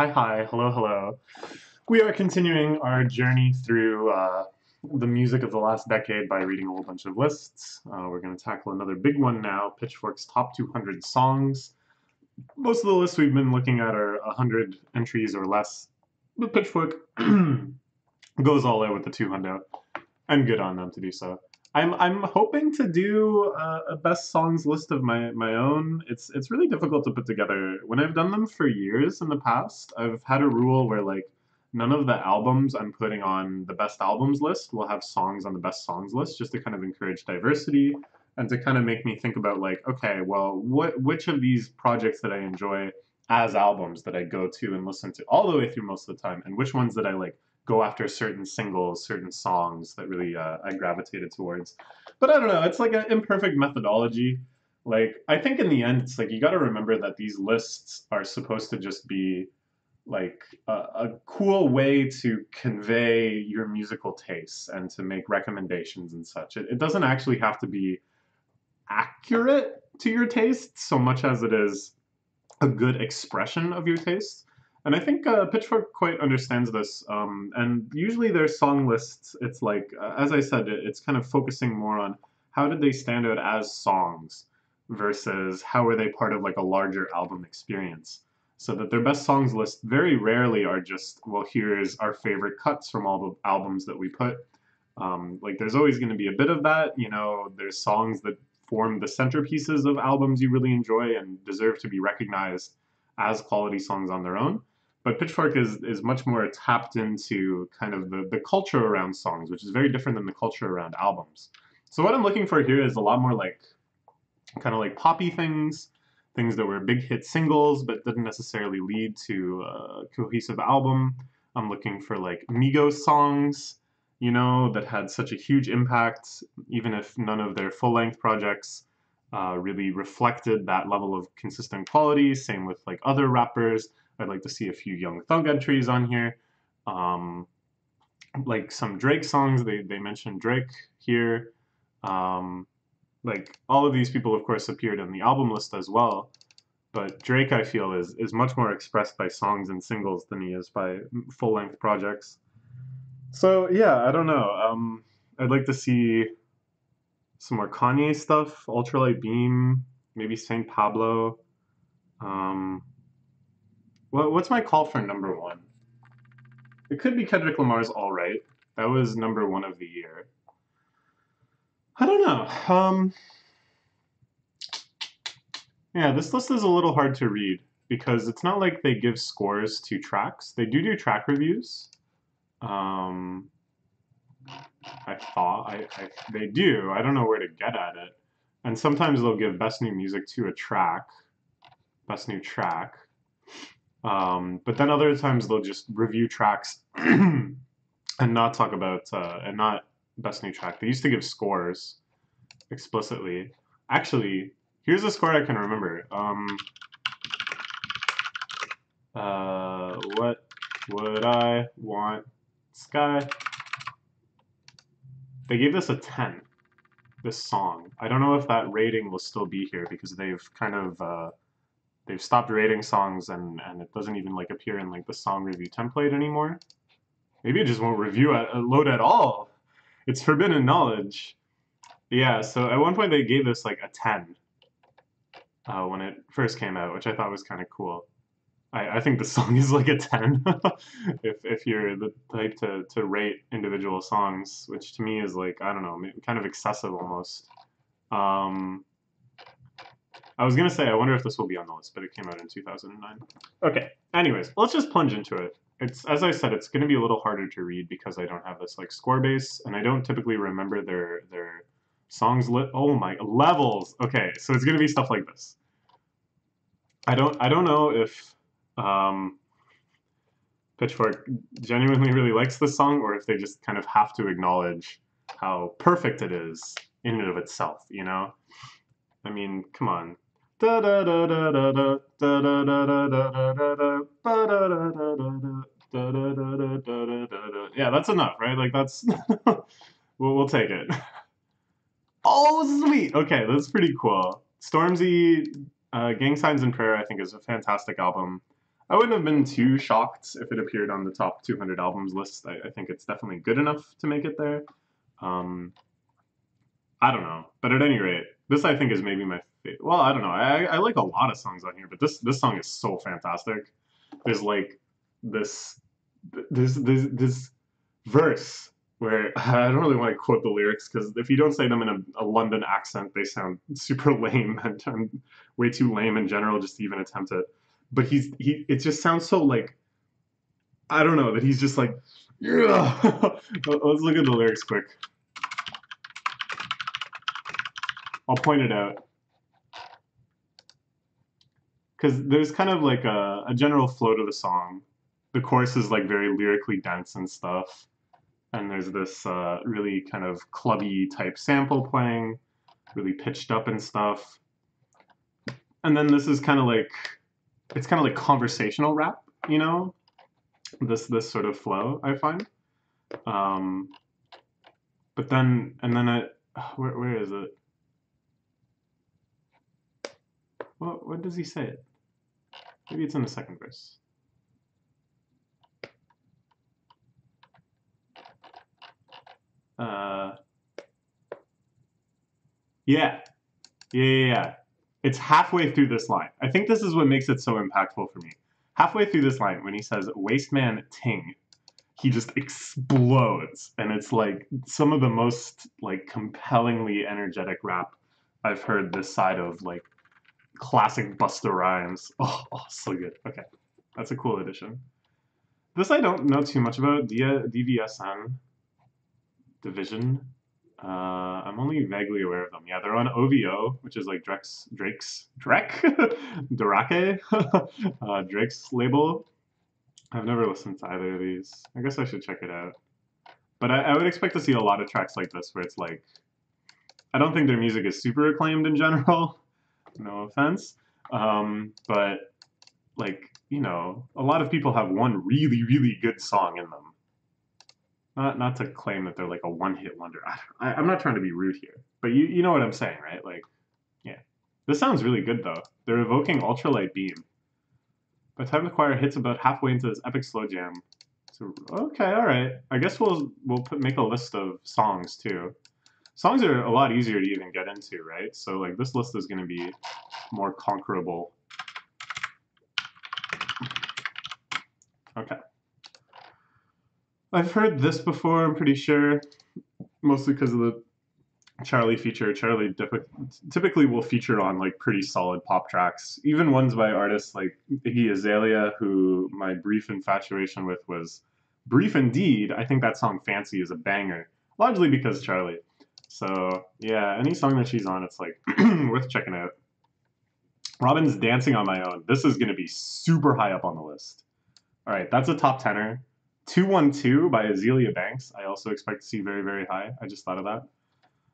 Hi, hi, hello, hello. We are continuing our journey through uh, the music of the last decade by reading a whole bunch of lists. Uh, we're going to tackle another big one now Pitchfork's top 200 songs. Most of the lists we've been looking at are 100 entries or less, but Pitchfork goes all out with the 200, and good on them to do so. I'm I'm hoping to do a, a best songs list of my my own. It's it's really difficult to put together. When I've done them for years in the past, I've had a rule where like none of the albums I'm putting on the best albums list will have songs on the best songs list, just to kind of encourage diversity and to kind of make me think about like, okay, well, what which of these projects that I enjoy as albums that I go to and listen to all the way through most of the time, and which ones that I like go after certain singles, certain songs that really uh, I gravitated towards. But I don't know, it's like an imperfect methodology. Like, I think in the end, it's like you got to remember that these lists are supposed to just be like a, a, cool way to convey your musical tastes and to make recommendations and such. It, it doesn't actually have to be accurate to your taste so much as it is a good expression of your taste. And I think uh, Pitchfork quite understands this. Um, and usually their song lists, it's like, uh, as I said, it's kind of focusing more on how did they stand out as songs versus how are they part of like a larger album experience. So that their best songs list very rarely are just, well, here's our favorite cuts from all the albums that we put. Um, like there's always going to be a bit of that. You know, there's songs that form the centerpieces of albums you really enjoy and deserve to be recognized as quality songs on their own. But Pitchfork is, is much more tapped into kind of the, the culture around songs, which is very different than the culture around albums. So what I'm looking for here is a lot more like kind of like poppy things, things that were big hit singles but didn't necessarily lead to a cohesive album. I'm looking for like Migos songs, you know, that had such a huge impact, even if none of their full length projects uh, really reflected that level of consistent quality. Same with like other rappers. I'd like to see a few Young Thug entries on here. Um, like some Drake songs, they, they mentioned Drake here. Um, like all of these people, of course, appeared on the album list as well. But Drake, I feel, is, is much more expressed by songs and singles than he is by full length projects. So, yeah, I don't know. Um, I'd like to see some more Kanye stuff, Ultralight Beam, maybe Saint Pablo. Um, what, what's my call for number one? It could be Kendrick Lamar's Alright. That was number one of the year. I don't know. Um, yeah, this list is a little hard to read because it's not like they give scores to tracks. They do do track reviews. Um, I thought I, I, they do. I don't know where to get at it. And sometimes they'll give best new music to a track, best new track. Um, but then other times they'll just review tracks and not talk about uh, and not best new track. They used to give scores explicitly. Actually, here's a score I can remember. Um, uh, what would I want? Sky. They gave this a 10, this song. I don't know if that rating will still be here because they've kind of uh, they've stopped rating songs and, and it doesn't even like appear in like the song review template anymore. Maybe it just won't review at, uh, load at all. It's forbidden knowledge. Yeah, so at one point they gave this like a 10 uh, when it first came out, which I thought was kind of cool. I, I think the song is like a 10 if, if you're the type to, to rate individual songs, which to me is like, I don't know, kind of excessive almost. Um, I was gonna say, I wonder if this will be on the list, but it came out in 2009. Okay, anyways, let's just plunge into it. It's, as I said, it's gonna be a little harder to read because I don't have this like score base, and I don't typically remember their, their songs lit, oh my, levels! Okay, so it's gonna be stuff like this. I don't, I don't know if um, Pitchfork genuinely really likes this song or if they just kind of have to acknowledge how perfect it is in and of itself, you know? I mean, come on. Yeah, that's enough, right? Like that's we'll, we'll take it. Oh, sweet. Okay, that's pretty cool. Stormzy, uh, Gang Signs and Prayer, I think, is a fantastic album. I wouldn't have been too shocked if it appeared on the top 200 albums list. I, I think it's definitely good enough to make it there. Um, I don't know, but at any rate, this I think is maybe my. Well, I don't know. I, I like a lot of songs on here, but this this song is so fantastic. There's like this this this this verse where I don't really want to quote the lyrics because if you don't say them in a, a, London accent, they sound super lame and, and way too lame in general just to even attempt it. But he's he it just sounds so like I don't know that he's just like yeah. Let's look at the lyrics quick. I'll point it out. Because there's kind of like a, a general flow to the song. The chorus is like very lyrically dense and stuff. And there's this uh, really kind of clubby type sample playing, really pitched up and stuff. And then this is kind of like, it's kind of like conversational rap, you know? This this sort of flow, I find. Um, but then, and then it, where, where is it? What, what does he say? Maybe it's in the second verse. Uh, yeah. Yeah, yeah, yeah. It's halfway through this line. I think this is what makes it so impactful for me. Halfway through this line, when he says, Wasteman Ting, he just explodes. And it's like some of the most like compellingly energetic rap I've heard this side of like classic Busta Rhymes. Oh, oh, so good. Okay, that's a cool addition. This I don't know too much about. D DVSN Division. Uh, I'm only vaguely aware of them. Yeah, they're on OVO, which is like Drake's Drake's Drake Drake uh, Drake's label. I've never listened to either of these. I guess I should check it out. But I, I would expect to see a lot of tracks like this where it's like I don't think their music is super acclaimed in general, no offense. Um, but like, you know, a lot of people have one really, really good song in them. Not, not to claim that they're like a one-hit wonder. I, I'm not trying to be rude here, but you, you know what I'm saying, right? Like, yeah. This sounds really good, though. They're evoking ultralight beam. By the time the choir hits about halfway into this epic slow jam, so okay, all right. I guess we'll we'll put, make a list of songs too songs are a lot easier to even get into, right? So like this list is going to be more conquerable. Okay. I've heard this before, I'm pretty sure, mostly because of the Charli feature. Charli typically will feature on like pretty solid pop tracks, even ones by artists like Iggy Azalea, who my brief infatuation with was brief indeed. I think that song Fancy is a banger, largely because Charli. So yeah, any song that she's on, it's like worth checking out. Robyn's Dancing on My Own. This is going to be super high up on the list. All right, that's a top tenor. 212 by Azealia Banks. I also expect to see very, very high. I just thought of that.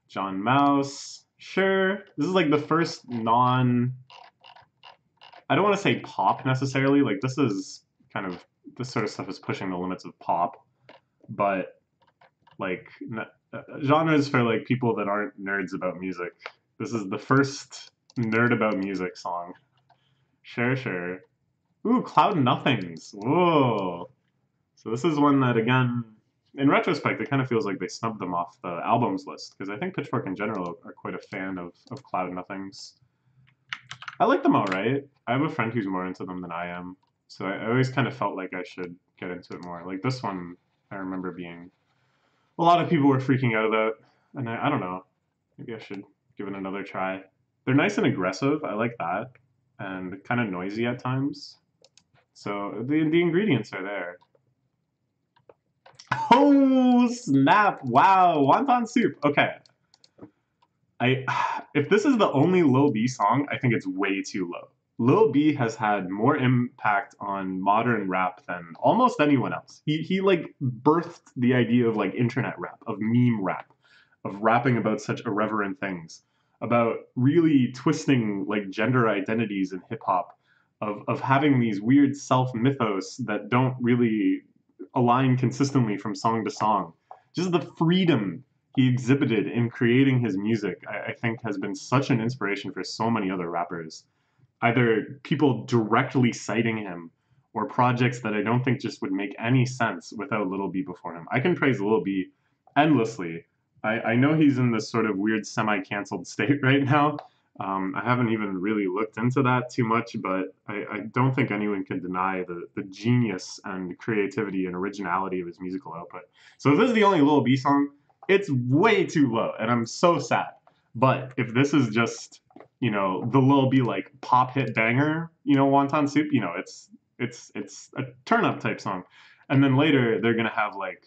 John Mouse. Sure. This is like the first non. I don't want to say pop necessarily. Like, this is kind of. This sort of stuff is pushing the limits of pop. But, like, uh, genres for like people that aren't nerds about music. This is the first nerd about music song. Sure, sure. Ooh, Cloud Nothings. Whoa. So this is one that again, in retrospect, it kind of feels like they snubbed them off the albums list because I think Pitchfork in general are quite a fan of, of Cloud Nothings. I like them all right. I have a friend who's more into them than I am, so I, I always kind of felt like I should get into it more. Like this one, I remember being a lot of people were freaking out about, and I, I don't know. Maybe I should give it another try. They're nice and aggressive. I like that, and kind of noisy at times. So the the ingredients are there. Oh snap! Wow, wonton soup. Okay. I if this is the only Lil B song, I think it's way too low. Lil B has had more impact on modern rap than almost anyone else. He he like birthed the idea of like internet rap, of meme rap, of rapping about such irreverent things, about really twisting like gender identities in hip hop, of of having these weird self mythos that don't really align consistently from song to song. Just the freedom he exhibited in creating his music, I, I think, has been such an inspiration for so many other rappers either people directly citing him or projects that I don't think just would make any sense without Lil B before him. I can praise Lil B endlessly. I, I know he's in this sort of weird semi-canceled state right now. Um, I haven't even really looked into that too much, but I, I don't think anyone can deny the, the genius and creativity and originality of his musical output. So if this is the only Lil B song, it's way too low, and I'm so sad. But if this is just, you know, the Lil B like pop hit banger, you know, wonton soup, you know, it's it's it's a turn up type song. And then later they're gonna have like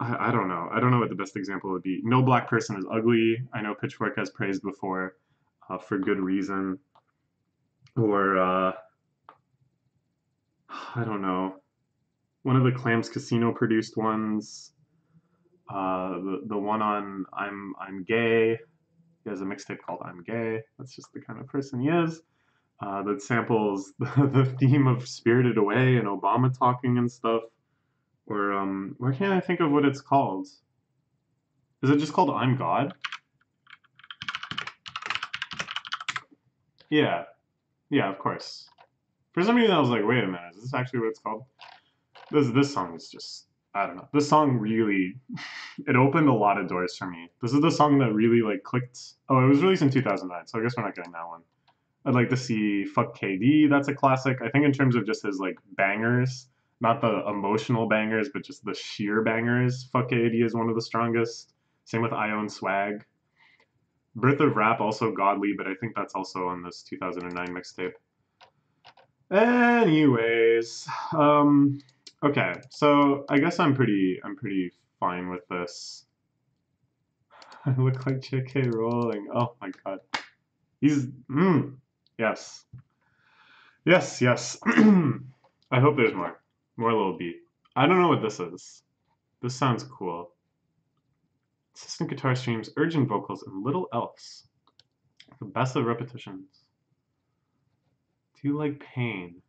I, I don't know. I don't know what the best example would be. No black person is ugly. I know Pitchfork has praised before, uh, for good reason. Or uh, I don't know. One of the Clams Casino produced ones. Uh, the the one on I'm I'm gay. He has a mixtape called I'm Gay. That's just the kind of person he is. Uh, that samples the, the theme of Spirited Away and Obama talking and stuff. Or um, where can't I think of what it's called? Is it just called I'm God? Yeah, yeah, of course. For some reason, I was like, wait a minute, is this actually what it's called? This this song is just I don't know. This song really it opened a lot of doors for me. This is the song that really like clicked. Oh, it was released in 2009, so I guess we're not getting that one. I'd like to see Fuck KD. That's a classic. I think in terms of just his like bangers, not the emotional bangers, but just the sheer bangers. Fuck KD is one of the strongest. Same with I Own Swag. Birth of Rap also godly, but I think that's also on this 2009 mixtape. Anyways, um, okay, so I guess I'm pretty I'm pretty fine with this. I look like J.K. Rowling. Oh my god, he's mm, yes, yes, yes. I hope there's more, more little beat. I don't know what this is. This sounds cool. Assistant guitar streams, urgent vocals, and little else. The best of repetitions. Do you like pain?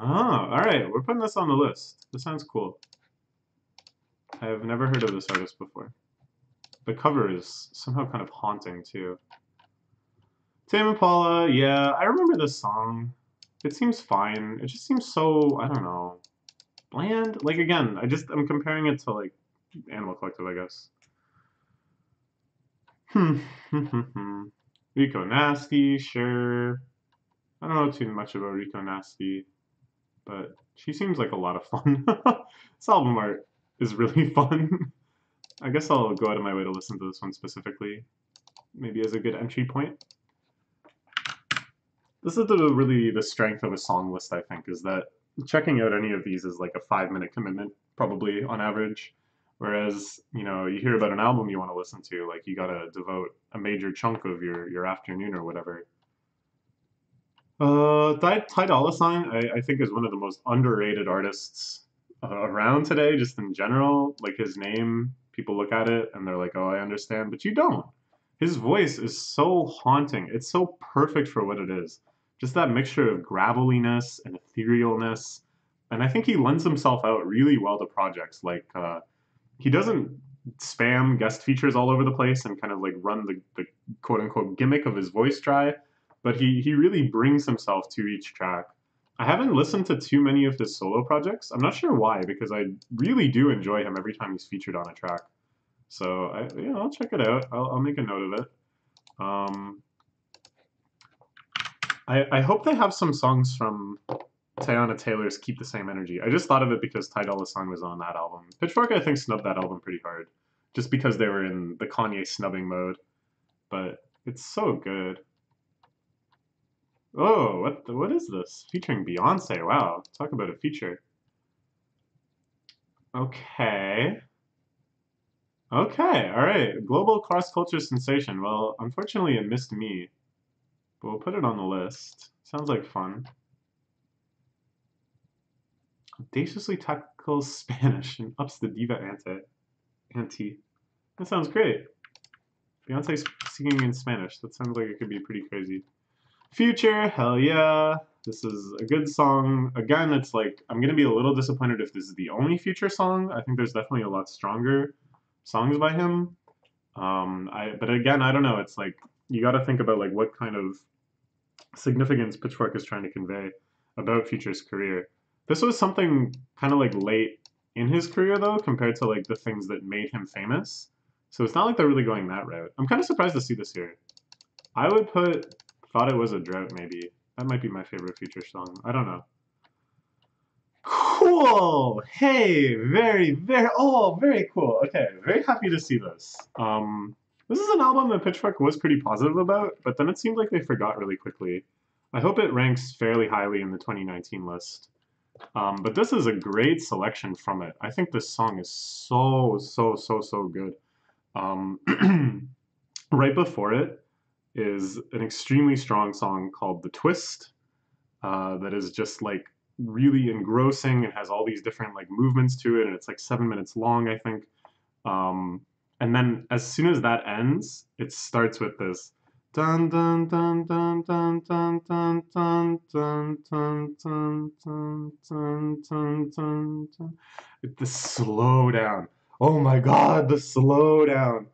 Ah, oh, alright, we're putting this on the list. This sounds cool. I have never heard of this artist before. The cover is somehow kind of haunting, too. Tame Impala, yeah, I remember this song. It seems fine. It just seems so, I don't know, bland. Like, again, I just, I'm comparing it to, like, Animal Collective, I guess. Hmm. hmm, hmm, hmm. Rico Nasty, sure. I don't know too much about Rico Nasty, but she seems like a lot of fun. this album art is really fun. I guess I'll go out of my way to listen to this one specifically, maybe as a good entry point. This is the really the strength of a song list, I think, is that checking out any of these is like a five minute commitment, probably on average. Whereas, you know, you hear about an album you want to listen to, like you gotta devote a major chunk of your, your afternoon or whatever. Uh, Ty, Ty Dolla Sign, I, I think, is one of the most underrated artists uh, around today, just in general. Like his name, people look at it and they're like, "Oh, I understand," but you don't. His voice is so haunting. It's so perfect for what it is. Just that mixture of graveliness and etherealness, and I think he lends himself out really well to projects like. Uh, he doesn't spam guest features all over the place and kind of like run the, the quote unquote gimmick of his voice dry, but he, he really brings himself to each track. I haven't listened to too many of his solo projects. I'm not sure why, because I really do enjoy him every time he's featured on a track. So I, yeah, I'll check it out. I'll, I'll make a note of it. Um, I, I hope they have some songs from Teyana Taylor's Keep the Same Energy. I just thought of it because Ty Dolla Sign was on that album. Pitchfork, I think, snubbed that album pretty hard. Just because they were in the Kanye snubbing mode. But it's so good. Oh, what the, what is this? Featuring Beyonce. Wow. Talk about a feature. Okay. Okay, alright. Global cross-culture sensation. Well, unfortunately it missed me. But we'll put it on the list. Sounds like fun audaciously tackles Spanish and ups the diva ante. ante. That sounds great. Beyonce singing in Spanish. That sounds like it could be pretty crazy. Future, hell yeah. This is a good song. Again, it's like, I'm going to be a little disappointed if this is the only Future song. I think there's definitely a lot stronger songs by him. Um, I, but again, I don't know. It's like, you got to think about like what kind of significance Pitchfork is trying to convey. about Future's career. This was something kind of like late in his career though, compared to like the things that made him famous. So it's not like they're really going that route. I'm kind of surprised to see this here. I would put Thought It Was a Drought maybe. That might be my favorite Future song. I don't know. Cool! Hey, very, very, oh, very cool. Okay, very happy to see this. Um, this is an album that Pitchfork was pretty positive about, but then it seemed like they forgot really quickly. I hope it ranks fairly highly in the 2019 list. Um, but this is a great selection from it. I think this song is so, so, so, so good. Um, right before it is an extremely strong song called The Twist uh, that is just like really engrossing. It has all these different like movements to it, and it's like seven minutes long, I think. Um, and then as soon as that ends, it starts with this dun dun dun dun dun dun dun dun dun dun dun dun dun dun dun dun. The slow down. Oh my god, the slow down.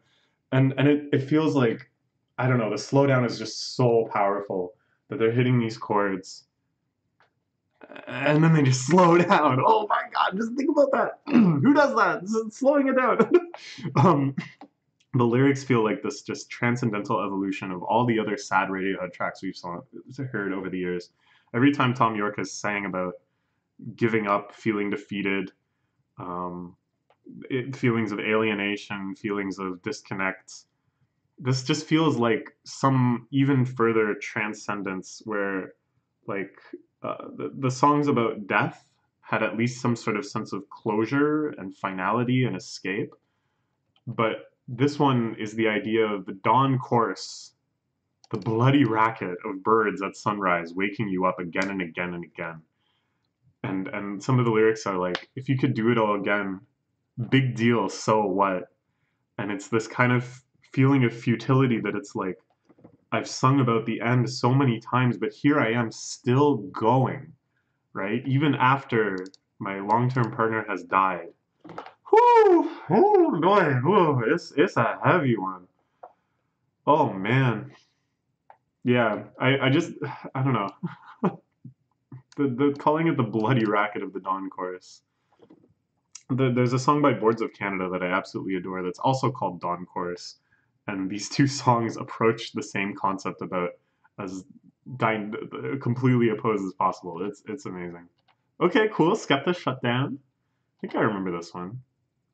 And and it, it feels like I don't know, the slowdown is just so powerful that they're hitting these chords and then they just slow down. Oh my god, just think about that. Who does that? Slowing it down. um, the lyrics feel like this just transcendental evolution of all the other sad Radiohead tracks we've saw, heard over the years. Every time Thom Yorke has sang about giving up, feeling defeated, um, it, feelings of alienation, feelings of disconnect, this just feels like some even further transcendence where like uh, the, the songs about death had at least some sort of sense of closure and finality and escape. But this one is the idea of the dawn chorus, the bloody racket of birds at sunrise waking you up again and again and again. And and some of the lyrics are like, if you could do it all again, big deal, so what? And it's this kind of feeling of futility that it's like, I've sung about the end so many times, but here I am still going, right? Even after my long-term partner has died. Whoo, oh boy, whoo, it's it's a heavy one. Oh man, yeah. I I just I don't know. the the calling it the bloody racket of the dawn chorus. The, there's a song by Boards of Canada that I absolutely adore that's also called Dawn Chorus and these two songs approach the same concept about as completely opposed as possible. It's it's amazing. Okay, cool. Skepta shut down. I think I remember this one.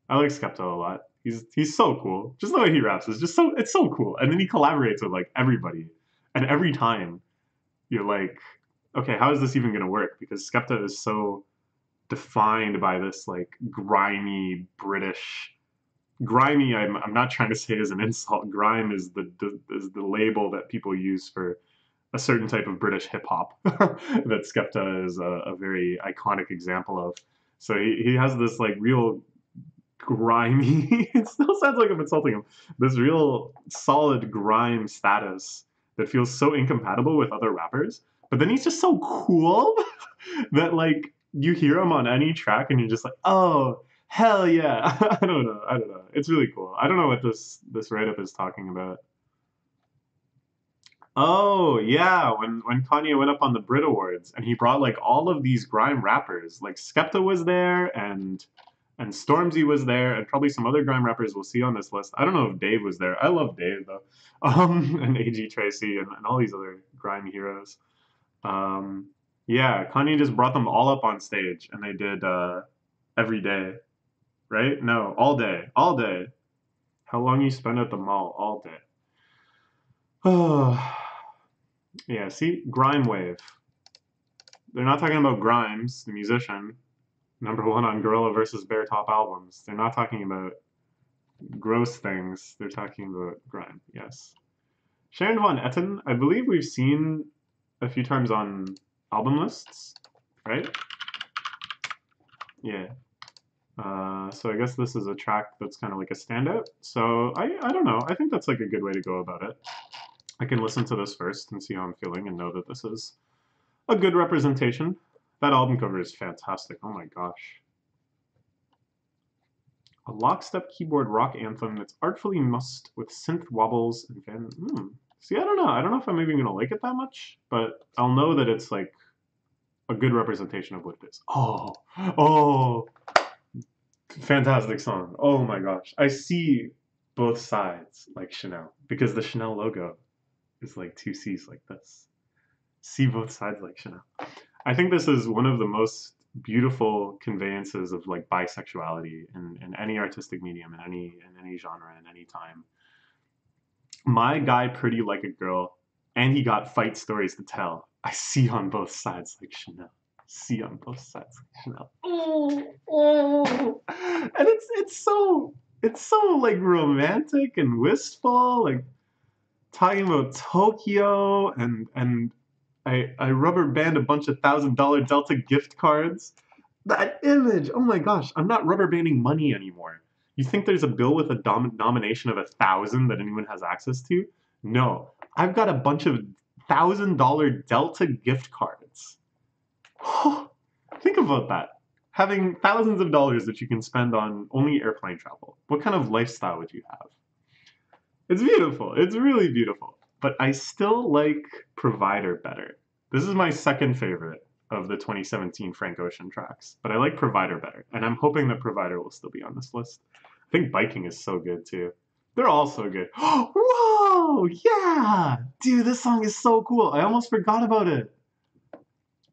I like Skepta a lot. He's he's so cool. Just the way he raps is just so it's so cool. And then he collaborates with like everybody. And every time you're like, okay, how is this even gonna work? Because Skepta is so defined by this like grimy British grimy I'm, I'm not trying to say as an insult. Grime is the, the is the label that people use for a certain type of british hip-hop that skepta is a, a, very iconic example of. So he, he has this like real grimy it still sounds like i'm insulting him this real solid grime status that feels so incompatible with other rappers but then he's just so cool that like you hear him on any track and you're just like oh Hell yeah! I don't know. I don't know. It's really cool. I don't know what this this write up is talking about. Oh yeah, when when Kanye went up on the Brit Awards and he brought like all of these grime rappers, like Skepta was there and and Stormzy was there and probably some other grime rappers we'll see on this list. I don't know if Dave was there. I love Dave though, um, and A.G. Tracy and, and all these other grime heroes. Um, yeah, Kanye just brought them all up on stage and they did uh, every day right? No, all day, all day. How long you spend at the mall? All day. Oh, yeah. See, Grime Wave. They're not talking about Grimes, the musician, number one on Gorilla versus Bear Top albums. They're not talking about gross things. They're talking about grime. Yes. Sharon Van Etten, I believe we've seen a few times on album lists, right? Yeah. Uh, so I guess this is a track that's kind of like a standout. So I, I don't know. I think that's like a good way to go about it. I can listen to this first and see how I'm feeling and know that this is a good representation. That album cover is fantastic. Oh my gosh. A lockstep keyboard rock anthem that's artfully mussed with synth wobbles and. Hmm. See, I don't know. I don't know if I'm even gonna like it that much, but I'll know that it's like a good representation of what it is. Oh, oh, fantastic song. Oh my gosh. I see both sides like Chanel because the Chanel logo is like two C's like this. See both sides like Chanel. I think this is one of the most beautiful conveyances of like bisexuality in, in any artistic medium in any in any genre in any time. My guy pretty like a girl and he got fight stories to tell. I see on both sides like Chanel. See on both sides. Oh, oh. And it's it's so it's so like romantic and wistful, like talking about Tokyo and and I I rubber band a bunch of thousand dollar Delta gift cards. That image, oh my gosh, I'm not rubber banding money anymore. You think there's a bill with a dom- nomination of a thousand that anyone has access to? No, I've got a bunch of thousand dollar Delta gift cards. Think about that. Having thousands of dollars that you can spend on only airplane travel. What kind of lifestyle would you have? It's beautiful. It's really beautiful. But I still like Provider better. This is my second favorite of the 2017 Frank Ocean tracks, but I like Provider better, and I'm hoping that Provider will still be on this list. I think Biking is so good too. They're all so good. Whoa! Yeah! Dude, this song is so cool. I almost forgot about it.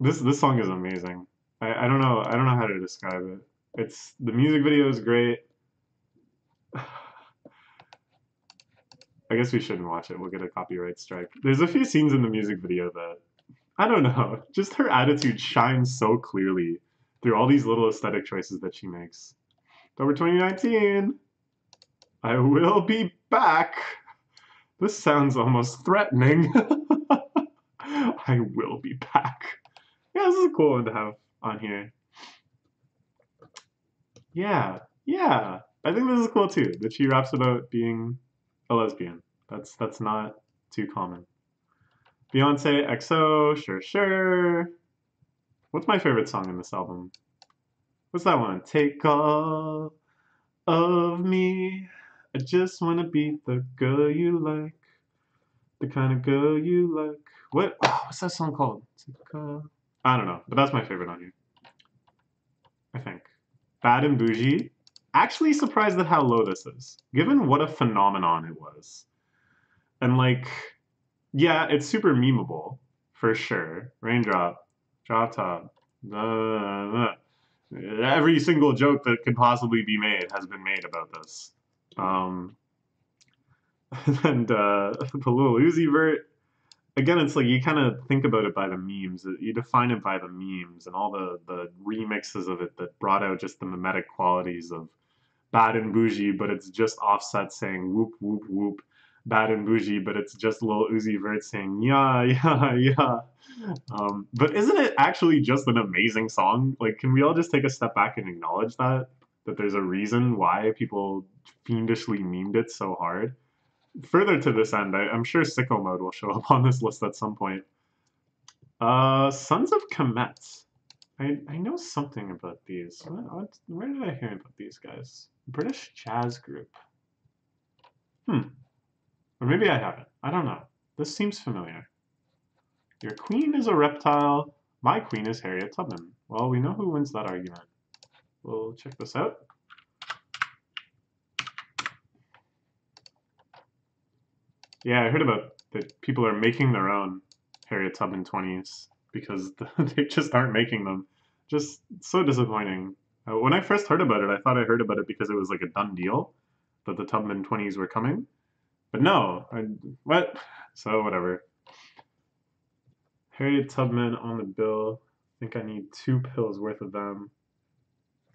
This this song is amazing. I, I don't know I don't know how to describe it. It's the music video is great. I guess we shouldn't watch it. We'll get a copyright strike. There's a few scenes in the music video that I don't know. Just her attitude shines so clearly through all these little aesthetic choices that she makes. October 2019. I will be back. This sounds almost threatening. I will be back. Yeah, this is a cool one to have on here. Yeah, yeah. I think this is cool too, that she raps about being a lesbian. That's that's not too common. Beyonce, XO, sure, sure. What's my favorite song in this album? What's that one? Take all of me. I just wanna be the girl you like, the kind of girl you like. What? Oh, what's that song called? I don't know, but that's my favorite on here. I think. Bad and Bougie actually surprised at how low this is, given what a phenomenon it was. And like, yeah, it's super memeable for sure. Raindrop, drop top, uh, every single joke that could possibly be made has been made about this. Um, and uh, the Lil Uzi Vert, again, it's like you kind of think about it by the memes. You define it by the memes and all the the remixes of it that brought out just the mimetic qualities of bad and bougie, but it's just offset saying whoop whoop whoop. Bad and bougie, but it's just Lil Uzi Vert saying yeah yeah yeah. Um, but isn't it actually just an amazing song? Like, can we all just take a step back and acknowledge that that there's a reason why people fiendishly memed it so hard? Further to this end, I, am sure Sicko Mode will show up on this list at some point. Uh, Sons of Kemet. I, I know something about these. What, what, where did I hear about these guys? British jazz group. Hmm. Or maybe I haven't. I don't know. This seems familiar. Your queen is a reptile. My queen is Harriet Tubman. Well, we know who wins that argument. We'll check this out. Yeah, I heard about that people are making their own Harriet Tubman 20s because they just aren't making them. Just so disappointing. Uh, when I first heard about it, I thought I heard about it because it was like a done deal that the Tubman 20s were coming. But no, I, what? So whatever. Harriet Tubman on the bill. I think I need two pills worth of them.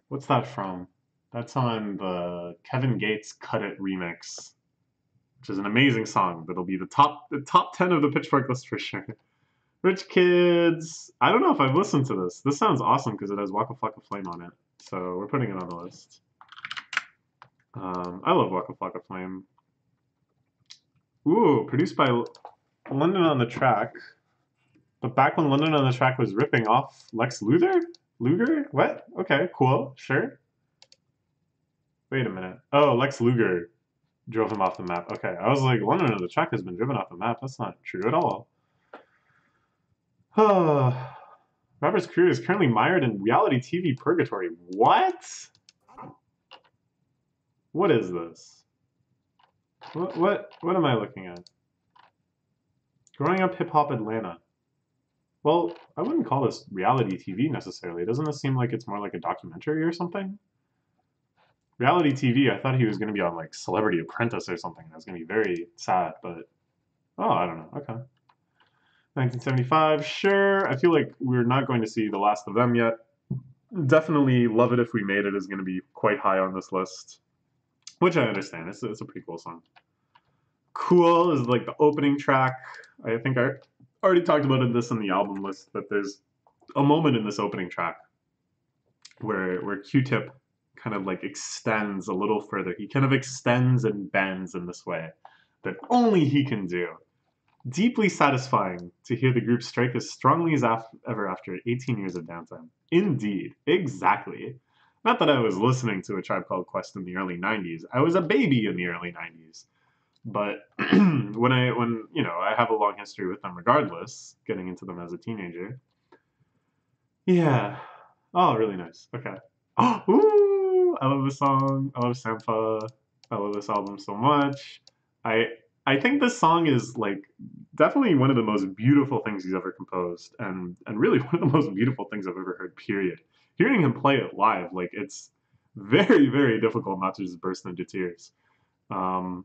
What's that from? That's on the Kevin Gates Cut It remix, which is an amazing song that'll be the top the top ten of the Pitchfork list for sure. Rich Kids. I don't know if I've listened to this. This sounds awesome because it has Waka Flocka Flame on it. So we're putting it on the list. Um, I love Waka Flocka Flame. Ooh, produced by London on the Track. But back when London on the Track was ripping off Lex Luthor? Luger? What? Okay, cool, sure. Wait a minute. Oh, Lex Luger drove him off the map. Okay, I was like, London on the Track has been driven off the map. That's not true at all. Rapper's career is currently mired in reality TV purgatory. What? What is this? What what what am I looking at? Growing up hip hop Atlanta. Well, I wouldn't call this reality TV necessarily. Doesn't this seem like it's more like a documentary or something? Reality TV, I thought he was going to be on like Celebrity Apprentice or something. That's going to be very sad, but oh, I don't know. Okay. 1975, sure. I feel like we're not going to see the last of them yet. Definitely Love It If We Made It is going to be quite high on this list, which I understand. It's, it's a pretty cool song. Cool is like the opening track. I think I already talked about this in the album list, but there's a moment in this opening track where where Q-Tip kind of like extends a little further. He kind of extends and bends in this way that only he can do. Deeply satisfying to hear the group strike as strongly as af- ever after 18 years of downtime. Indeed, exactly. Not that I was listening to a Tribe Called Quest in the early 90s. I was a baby in the early 90s. But when I when you know I have a long history with them, regardless, getting into them as a teenager. Yeah. Oh, really nice. Okay. Oh, ooh, I love this song. I love Sampha. I love this album so much. I I think this song is like definitely one of the most beautiful things he's ever composed, and and really one of the most beautiful things I've ever heard. Period. Hearing him play it live, like it's very very difficult not to just burst into tears. Um,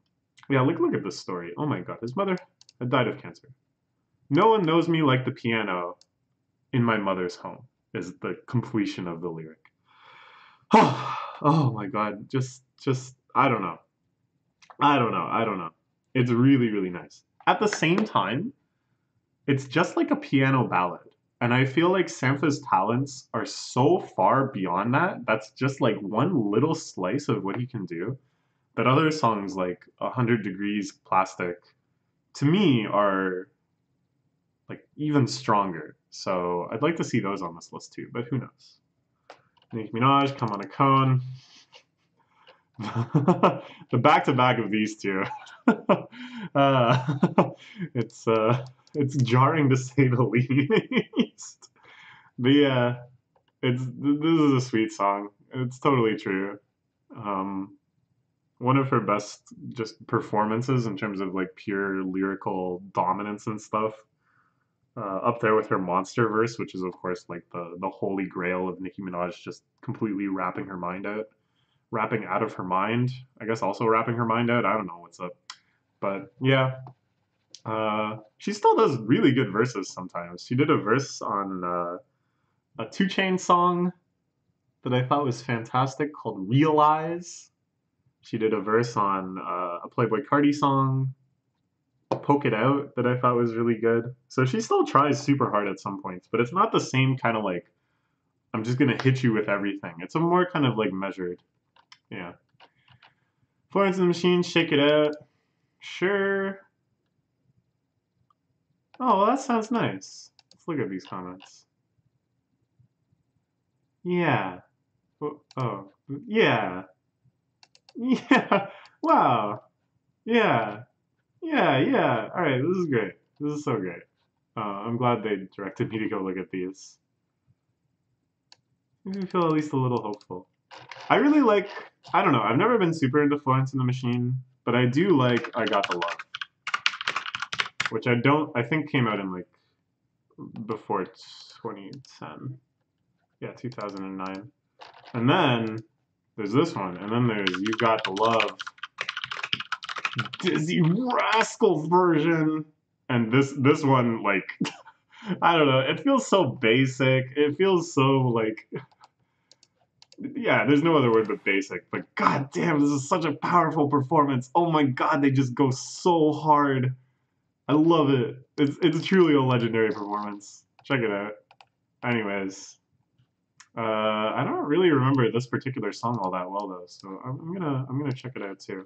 yeah, look look at this story. Oh my god, his mother had died of cancer. No one knows me like the piano in my mother's home is the completion of the lyric. Oh, my god, just just I don't know. I don't know. I don't know. It's really really nice. At the same time, it's just like a piano ballad. And I feel like Sampha's talents are so far beyond that. That's just like one little slice of what he can do but other songs like 100 Degrees Plastic, to me, are like even stronger. So I'd like to see those on this list too, but who knows? Nicki Minaj, Come on a Cone. the back to back of these two. uh, it's uh, it's jarring to say the least. but yeah, it's this is a sweet song. It's totally true. Um, one of her best just performances in terms of like pure lyrical dominance and stuff. Uh, up there with her monster verse, which is of course like the the holy grail of Nicki Minaj just completely rapping her mind out, rapping out of her mind. I guess also wrapping her mind out. I don't know what's up, but yeah, uh, she still does really good verses sometimes. She did a verse on uh, a 2 Chainz song that I thought was fantastic called "Realize." She did a verse on uh, a Playboi Carti song, Poke It Out, that I thought was really good. So she still tries super hard at some points, but it's not the same kind of like, I'm just to hit you with everything. It's a more kind of like measured. Yeah. Florence and the Machine, Shake It Out. Sure. Oh, well, that sounds nice. Let's look at these comments. Yeah. Oh yeah. Yeah. Wow. Yeah. Yeah, yeah. All right, this is great. This is so great. Uh, I'm glad they directed me to go look at these. Me feel at least a little hopeful. I really like, I don't know, I've never been super into Florence and the Machine, but I do like I Got the Love. Which I don't, I think came out in like before 2010. Yeah, 2009. And then there's this one, and then there's You Got the Love. Dizzee Rascals version. And this this one, like I don't know, it feels so basic. It feels so like yeah, there's no other word but basic. But god damn, this is such a powerful performance. Oh my god, they just go so hard. I love it. It's it's truly a legendary performance. Check it out. Anyways, uh, I don't really remember this particular song all that well though, so I'm, I'm gonna I'm gonna check it out too.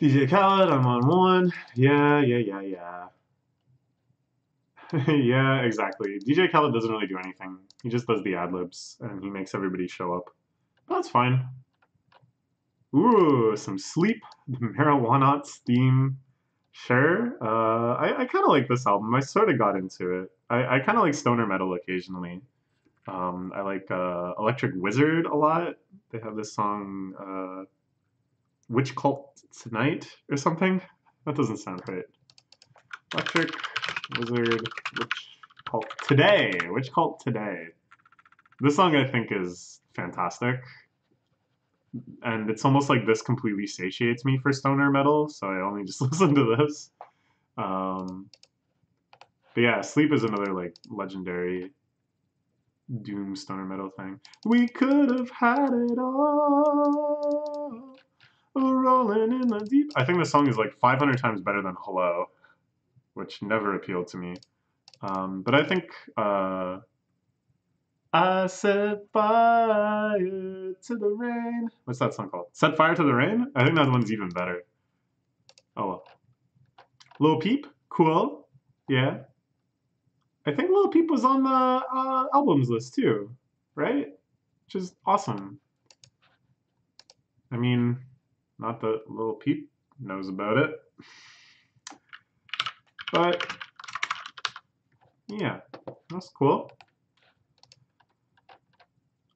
DJ Khaled, I'm on one. Yeah, yeah, yeah, yeah. yeah, exactly. DJ Khaled doesn't really do anything. He just does the ad libs and he makes everybody show up. That's fine. Ooh, some sleep. The Marijuana theme. Sure. Uh, I, I kind of like this album. I sort of got into it. I, I kind of like stoner metal occasionally. Um, I like uh, Electric Wizard a lot. They have this song, uh, Witch Cult Tonight or something. That doesn't sound right. Electric Wizard, Witch Cult Today. Witch Cult Today. This song I think is fantastic. And it's almost like this completely satiates me for stoner metal, so I only just listen to this. Um, but yeah, Sleep is another like legendary doom stoner metal thing. We could have had it all, rolling in the deep. I think the song is like 500 times better than Hello, which never appealed to me. Um, but I think uh, I set fire to the rain. What's that song called? Set fire to the rain. I think that one's even better. Oh well. Peep, cool. Yeah. I think Lil Peep was on the uh, albums list too, right? Which is awesome. I mean, not that little Peep knows about it, but yeah, that's cool.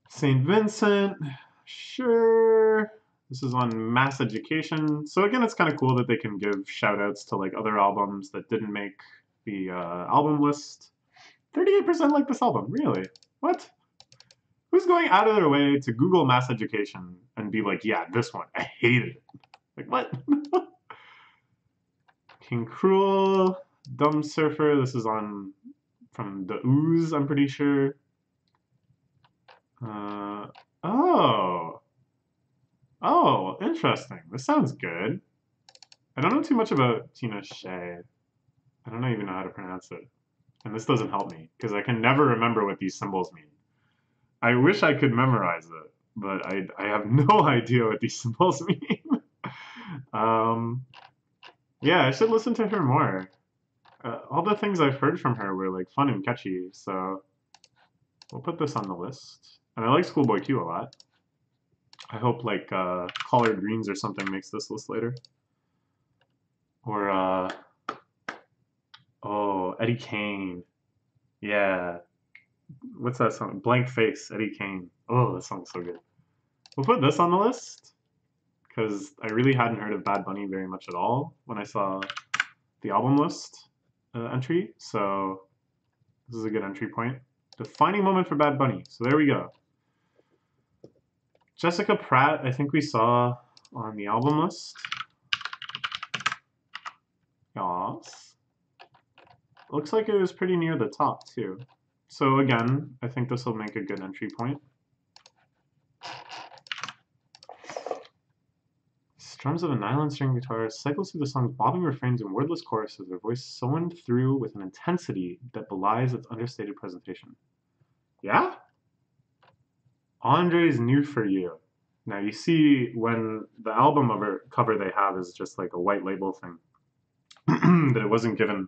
St. Vincent, sure. This is on Mass Education. So again, it's kind of cool that they can give shout outs to like other albums that didn't make the uh, album list. 38% like this album, really? What? Who's going out of their way to Google Mass Education and be like, yeah, this one, I hated it. Like, what? King Krule, Dum Surfer, this is on from the OOZ, I'm pretty sure. Uh, oh. Oh, interesting. This sounds good. I don't know too much about Tinashe. I don't even know how to pronounce it. And this doesn't help me, because I can never remember what these symbols mean. I wish I could memorize it, but I, I have no idea what these symbols mean. um, yeah, I should listen to her more. Uh, all the things I've heard from her were like fun and catchy, so we'll put this on the list. And I like Schoolboy Q a lot. I hope like uh, Collard Greens or something makes this list later. Or uh, oh Eddie Kane, yeah. What's that song? Blank Face, Eddie Kane. Oh, that song's so good. We'll put this on the list because I really hadn't heard of Bad Bunny very much at all when I saw the album list uh, entry. So this is a good entry point. Defining moment for Bad Bunny. So there we go. Jessica Pratt, I think we saw on the album list. Yes. Looks like it was pretty near the top, too. So again, I think this will make a good entry point. Strums of a nylon string guitar cycles through the song's bobbing refrains and wordless choruses, their voice sewn through with an intensity that belies its understated presentation. Yeah? Andrés New For You. Now you see when the album cover they have is just like a white label thing, that it wasn't given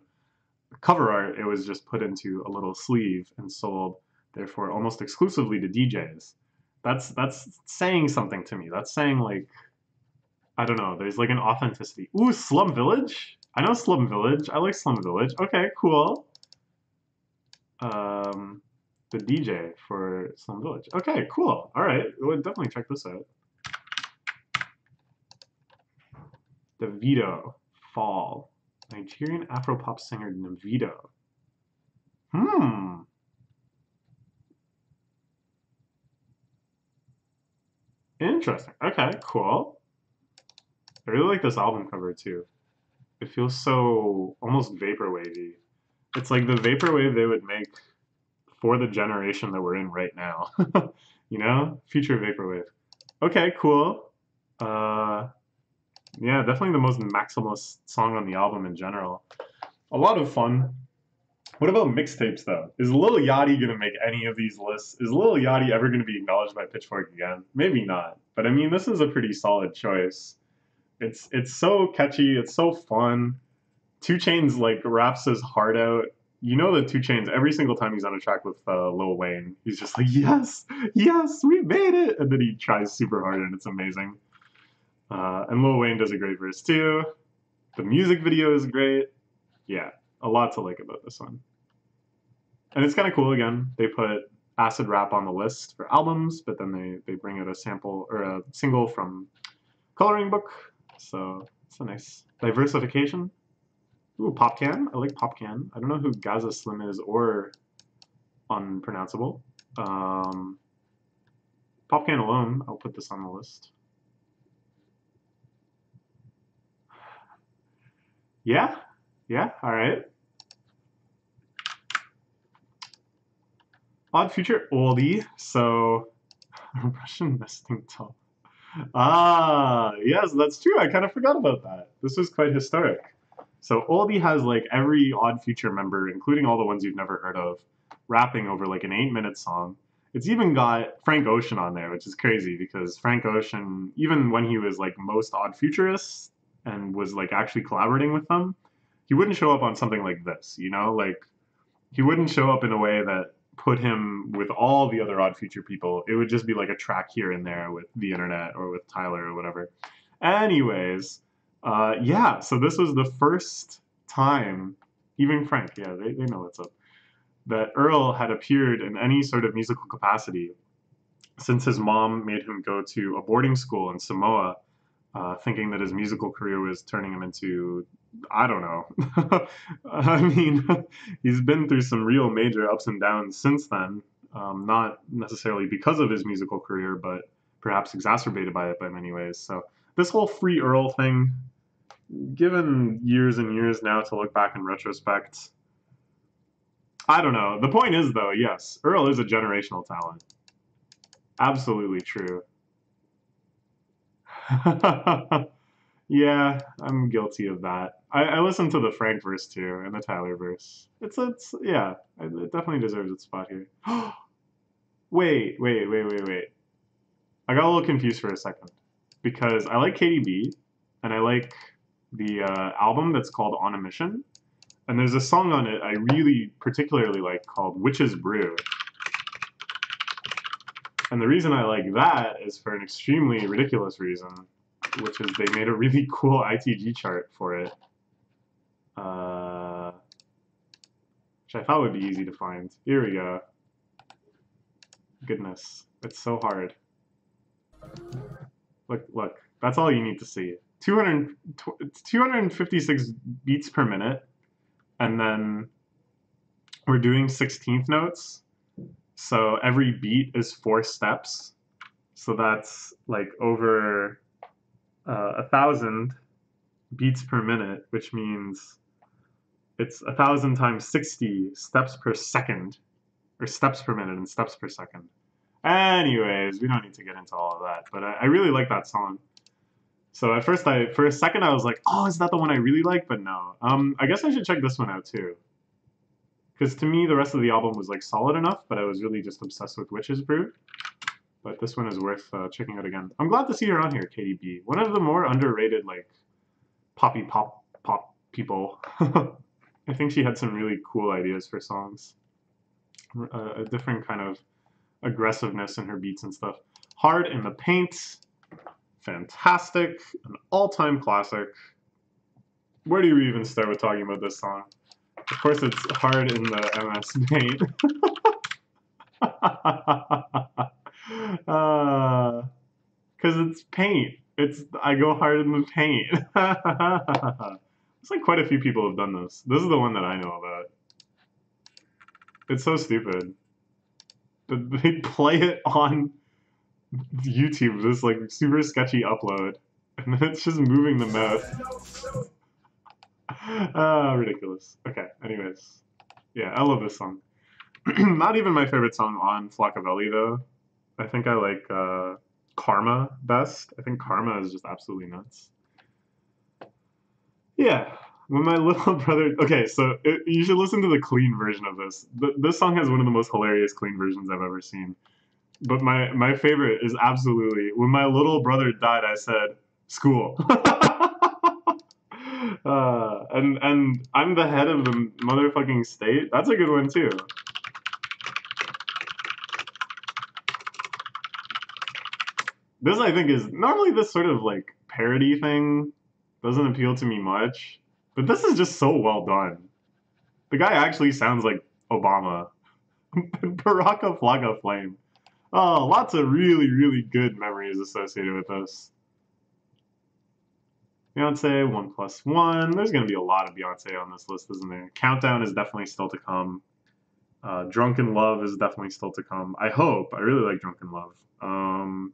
cover art, it was just put into a little sleeve and sold, therefore almost exclusively to DJs. That's that's saying something to me. That's saying like I don't know, there's like an authenticity. Ooh, Slum Village? I know Slum Village. I like Slum Village. Okay, cool. Um the DJ for Slum Village. Okay, cool. All right, we'll definitely check this out. Davido, Fall. Nigerian Afropop singer Davido. Hmm. Interesting. Okay, cool. I really like this album cover too. It feels so almost vaporwavy. It's like the vaporwave they would make for the generation that we're in right now. you know, future vaporwave. Okay, cool. Uh, yeah, definitely the most maximalist song on the album in general. A lot of fun. What about mixtapes though? Is Lil Yachty gonna make any of these lists? Is Lil Yachty ever gonna be acknowledged by Pitchfork again? Maybe not. But I mean, this is a pretty solid choice. It's it's so catchy. It's so fun. 2 Chainz like raps his heart out you know that 2 Chainz every single time he's on a track with uh, Lil Wayne, he's just like, "Yes, yes, we made it!" And then he tries super hard, and it's amazing. Uh, and Lil Wayne does a great verse too. The music video is great. Yeah, a lot to like about this one. And it's kind of cool again. They put acid rap on the list for albums, but then they, they bring out a sample or a single from Coloring Book. So it's a nice diversification. Ooh, Popcaan. I like Popcaan. I don't know who Gaza Slim is or unpronounceable. Um, Popcaan alone, I'll put this on the list. Yeah, yeah, all right. Odd future oldie, so Russian nesting doll. Ah, yes, that's true. I kind of forgot about that. This is quite historic. So oldie has like every odd future member, including all the ones you've never heard of, rapping over like an eight minute song. It's even got Frank Ocean on there, which is crazy because Frank Ocean, even when he was like most odd futurists and was like actually collaborating with them, he wouldn't show up on something like this, you know? Like he wouldn't show up in a way that put him with all the other odd future people. It would just be like a track here and there with the internet or with Tyler or whatever. Anyways, uh, yeah, so this was the first time, even Frank, yeah, they, they know what's up that Earl had appeared in any sort of musical capacity since his mom made him go to a boarding school in Samoa, uh, thinking that his musical career was turning him into, I don't know. I mean, he's been through some real major ups and downs since then, um, not necessarily because of his musical career, but perhaps exacerbated by it by many ways. So this whole free Earl thing, given years and years now to look back in retrospect, I don't know. The point is, though, yes, Earl is a generational talent. Absolutely true. yeah, I'm guilty of that. I, I listened to the Frank verse too and the Tyler verse. It's it's yeah, it definitely deserves its spot here. wait, wait, wait, wait, wait. I got a little confused for a second because I like Katy B and I like the uh, album that's called On a Mission. And there's a song on it I really particularly like called Witch's Brew. And the reason I like that is for an extremely ridiculous reason, which is they made a really cool ITG chart for it. Uh, which I thought would be easy to find. Here we go. Goodness, it's so hard. Look, look, that's all you need to see. 200, 256 beats per minute and then we're doing 16th notes. So every beat is four steps. So that's like over uh, a thousand beats per minute, which means it's a thousand times 60 steps per second, or steps per minute and steps per second. Anyways, we don't need to get into all of that, but I, I really like that song. So at first, I for a second I was like, "Oh, is that the one I really like?" But no. Um, I guess I should check this one out too. Because to me, the rest of the album was like solid enough, but I was really just obsessed with Witch's Brew. But this one is worth uh, checking out again. I'm glad to see her on here, Katy B. One of the more underrated like poppy pop pop people. I think she had some really cool ideas for songs. Uh, a different kind of aggressiveness in her beats and stuff. Hard in the Paint fantastic, an all-time classic. Where do you even start with talking about this song? Of course, it's hard in the MS Paint. uh, Cause it's paint. It's I go hard in the paint. it's like quite a few people have done this. This is the one that I know about. It's so stupid. They play it on YouTube, this like super sketchy upload, and then it's just moving the mouse. Ah, ridiculous. Okay, anyways. Yeah, I love this song. Not even my favorite song on Flockaveli, though. I think I like uh, Karma best. I think Karma is just absolutely nuts. Yeah, when my little brother. Okay, so it, you should listen to the clean version of this. The, this song has one of the most hilarious clean versions I've ever seen. But my my favorite is absolutely when my little brother died. I said school. uh, and and I'm the head of the motherfucking state. That's a good one too. This I think is normally this sort of like parody thing doesn't appeal to me much. But this is just so well done. The guy actually sounds like Obama. Baracka Flacka Flame. Oh, lots of really, really good memories associated with this. Beyonce, one plus one. There's going to be a lot of Beyonce on this list, isn't there? Countdown is definitely still to come. Uh, Drunk in Love is definitely still to come. I hope. I really like Drunk in Love. Um,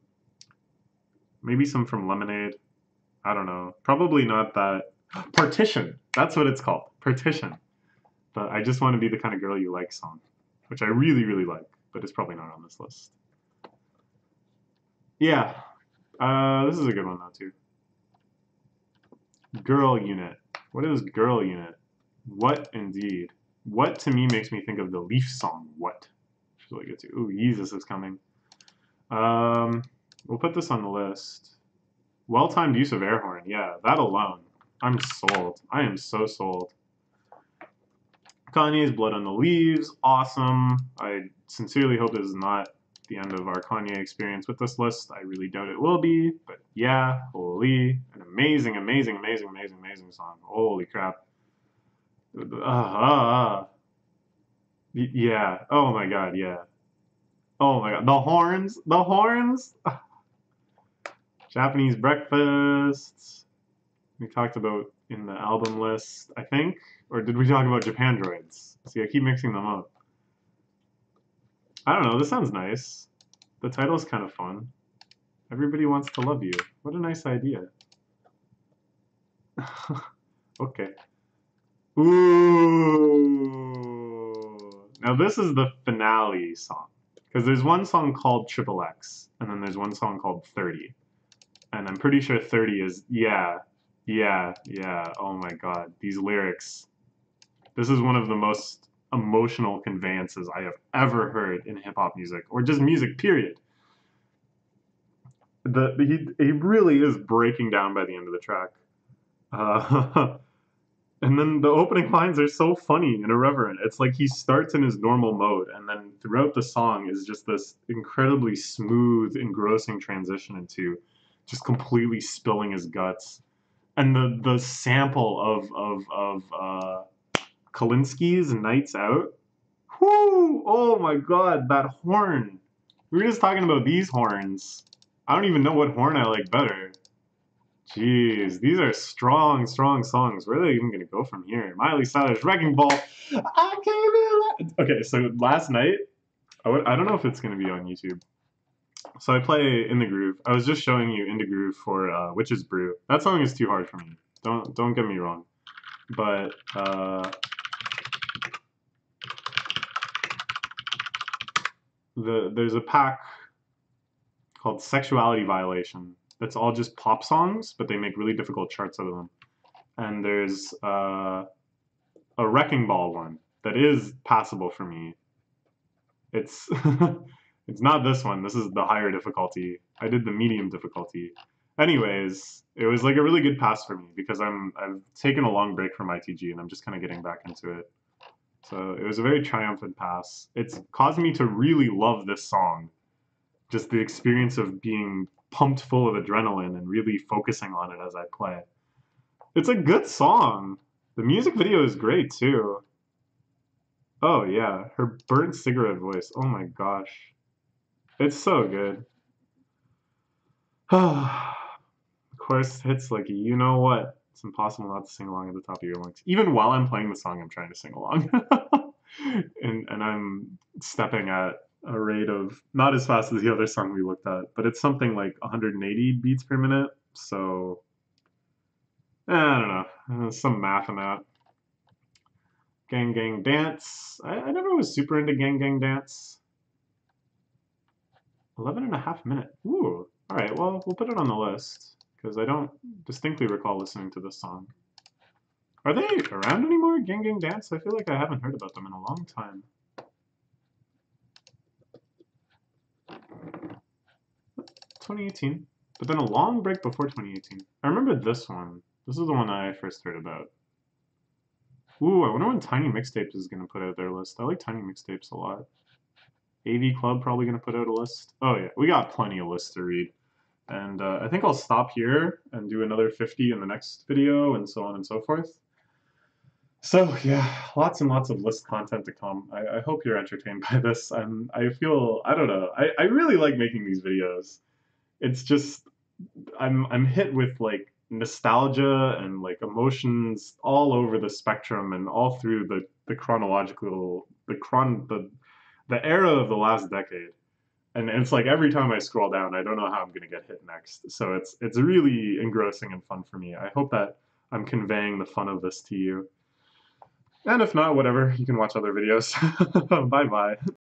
maybe some from Lemonade. I don't know. Probably not that. Partition. That's what it's called. Partition. But I just want to be the kind of girl you like song, which I really, really like, but it's probably not on this list. Yeah. Uh, this is a good one, though, too. Girl unit. What is girl unit? What indeed? What to me makes me think of the Le1f song, What? Which is really good too. Ooh, Jesus is coming. Um, we'll put this on the list. Well-timed use of air horn. Yeah, that alone. I'm sold. I am so sold. Kanye's Blood on the Leaves. Awesome. I sincerely hope this is not the end of our Kanye experience with this list. I really doubt it will be, but yeah, holy, an amazing, amazing, amazing, amazing, amazing song. Holy crap. Uh, uh, uh. Yeah. Oh my god, yeah. Oh my god. The horns. The horns. Japanese breakfast. We talked about in the album list, I think. Or did we talk about Japandroids? See, I keep mixing them up. I don't know, this sounds nice. The title's kind of fun. Everybody wants to love you. What a nice idea. okay. Ooh. Now this is the finale song. Because there's one song called Triple X, and then there's one song called 30. And I'm pretty sure 30 is, yeah, yeah, yeah, oh my god. These lyrics. This is one of the most emotional conveyances I have ever heard in hip hop music, or just music, period. The, he, he really is breaking down by the end of the track. Uh, and then the opening lines are so funny and irreverent. It's like he starts in his normal mode, and then throughout the song is just this incredibly smooth, engrossing transition into just completely spilling his guts. And the, the sample of, of, of uh, Kalinsky's Nights Out. Whoo! Oh my god, that horn. We were just talking about these horns. I don't even know what horn I like better. Jeez, these are strong, strong songs. Where are they even going to go from here? Miley Cyrus, Wrecking Ball. I Okay, so last night, I don't know if it's going to be on YouTube. So I play In the Groove. I was just showing you In the Groove for uh, Witch's Brew. That song is too hard for me. Don't don't get me wrong. But uh, the there's a pack called Sexuality Violation that's all just pop songs, but they make really difficult charts out of them. And there's uh, a Wrecking Ball one that is passable for me. It's it's not this one. This is the higher difficulty. I did the medium difficulty. Anyways, it was like a really good pass for me because I'm I've taken a long break from ITG and I'm just kind of getting back into it. So it was a very triumphant pass. It's caused me to really love this song. Just the experience of being pumped full of adrenaline and really focusing on it as I play. It's a good song. The music video is great too. Oh yeah, her burnt cigarette voice. Oh my gosh. It's so good. of course, hits like you know what? It's impossible not to sing along at the top of your lungs. Even while I'm playing the song, I'm trying to sing along. and and I'm stepping at a rate of not as fast as the other song we looked at, but it's something like 180 beats per minute. So eh, I don't know, uh, some math in that. Gang Gang Dance. I, I never was super into Gang Gang Dance. 11 and a half minute. Ooh. All right, well, we'll put it on the list because I don't distinctly recall listening to this song. Are they around anymore, Gang Gang Dance? I feel like I haven't heard about them in a long time. 2018, but then a long break before 2018. I remember this one. This is the one I first heard about. Ooh, I wonder when Tiny Mixtapes is going to put out their list. I like Tiny Mixtapes a lot. AV Club probably going to put out a list. Oh yeah, we got plenty of lists to read. And uh, I think I'll stop here and do another 50 in the next video and so on and so forth. So yeah, lots and lots of list content to come. I, I hope you're entertained by this. I'm, I feel, I don't know, I, I really like making these videos. It's just, I'm, I'm hit with like nostalgia and like emotions all over the spectrum and all through the, the chronological, the chron, the, the era of the last decade and it's like every time I scroll down, I don't know how I'm going to get hit next. So it's it's really engrossing and fun for me. I hope that I'm conveying the fun of this to you. And if not, whatever, you can watch other videos. bye bye.